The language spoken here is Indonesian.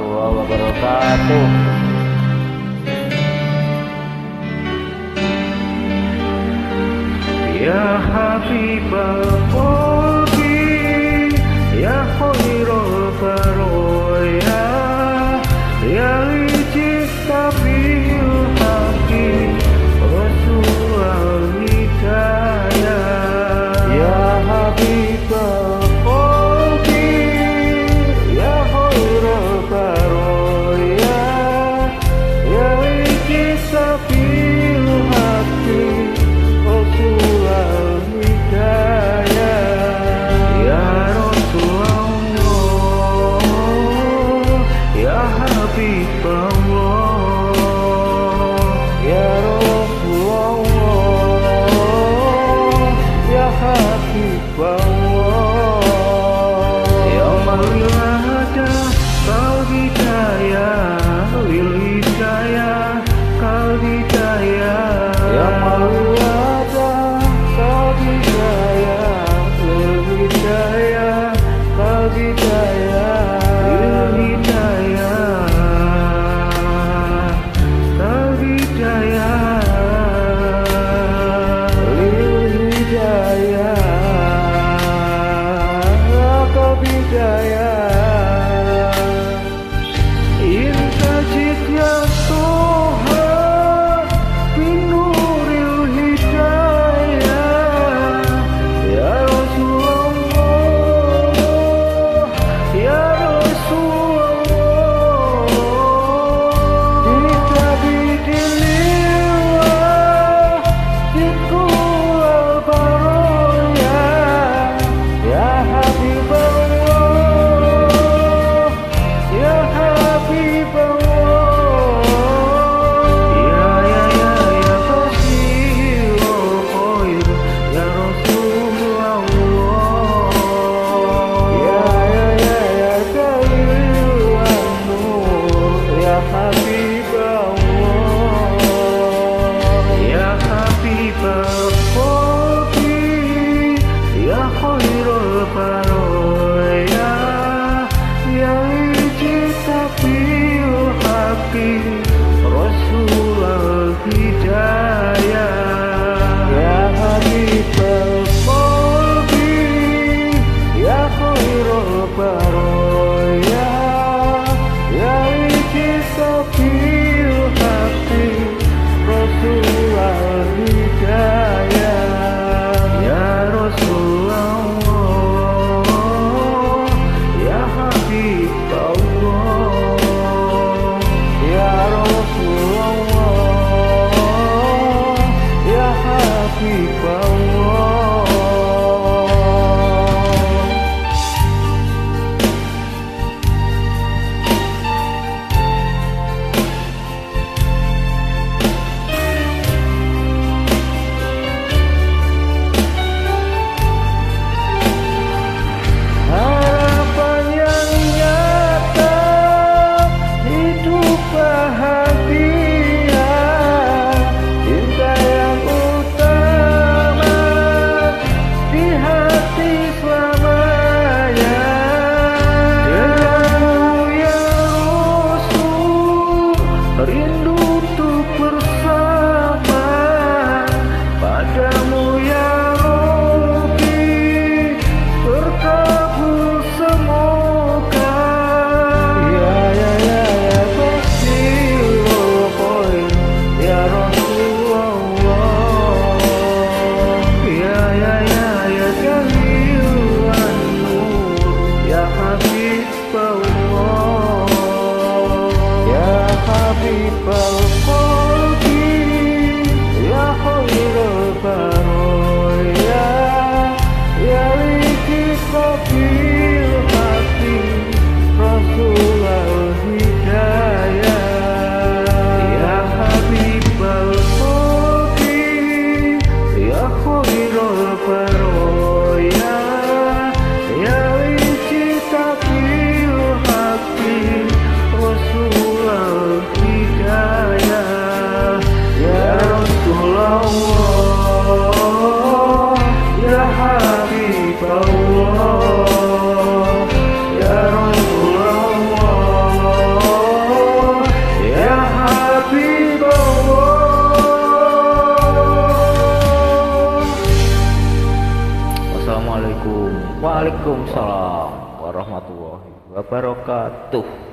warahmatullahi wabarakatuh. Ya Habibah Jaya. সহিৰৰ পাৰ you. love you. Assalamualaikum Waalaikumsalam warahmatullahi wabarakatuh.